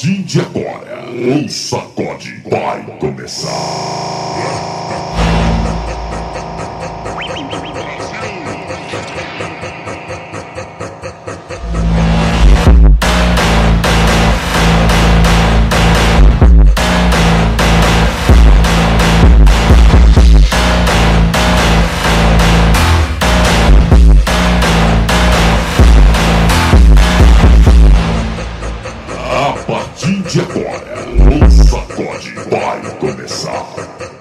partir de agora, o sacode vai começar. partir de agora, o sacode vai começar.